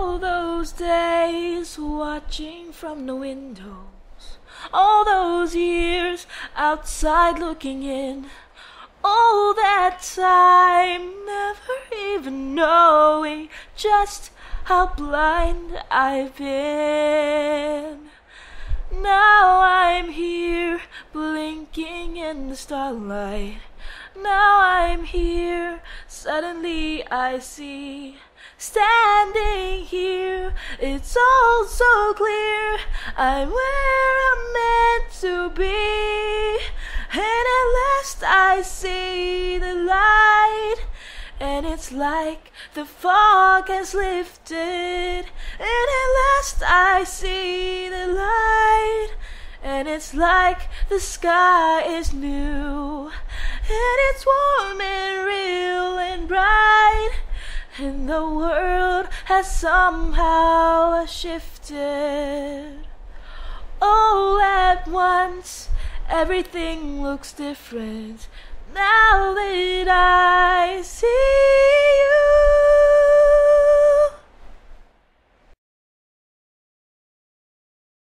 All those days watching from the windows, all those years outside looking in, all that time never even knowing just how blind I've been. In the starlight. Now I'm here, suddenly I see. Standing here, it's all so clear. I'm where I'm meant to be. And at last I see the light. And it's like the fog has lifted. And at last I see the light. And it's like the sky is new. And it's warm and real and bright. And the world has somehow shifted. All at once, everything looks different now that I.